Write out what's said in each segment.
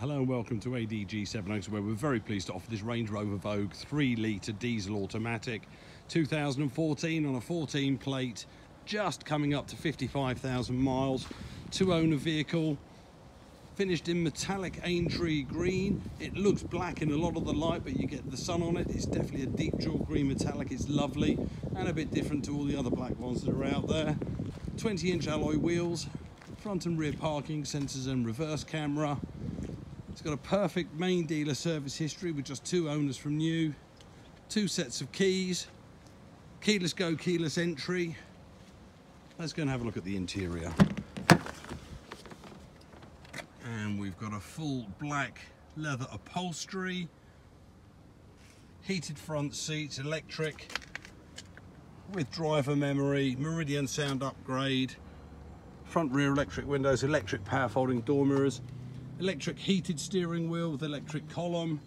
Hello and welcome to ADG 7 where we're very pleased to offer this Range Rover Vogue 3 litre diesel automatic. 2014 on a 14 plate just coming up to 55,000 miles two owner vehicle. Finished in metallic Aintree green. It looks black in a lot of the light but you get the sun on it. It's definitely a deep jewel green metallic. It's lovely and a bit different to all the other black ones that are out there. 20 inch alloy wheels front and rear parking sensors and reverse camera it's got a perfect main dealer service history with just two owners from new, two sets of keys, keyless go, keyless entry. Let's go and have a look at the interior. And we've got a full black leather upholstery, heated front seats, electric, with driver memory, Meridian sound upgrade, front rear electric windows, electric power folding door mirrors, electric heated steering wheel with electric column,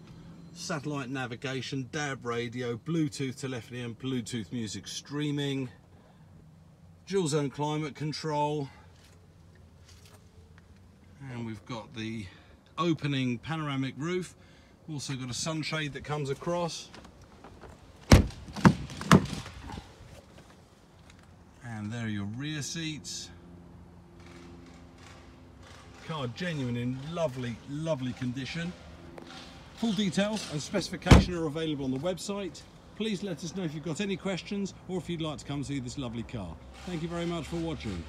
satellite navigation, DAB radio, Bluetooth telephony and Bluetooth music streaming, dual zone climate control, and we've got the opening panoramic roof, also got a sunshade that comes across, and there are your rear seats car genuine in lovely, lovely condition. Full details and specification are available on the website. Please let us know if you've got any questions or if you'd like to come see this lovely car. Thank you very much for watching.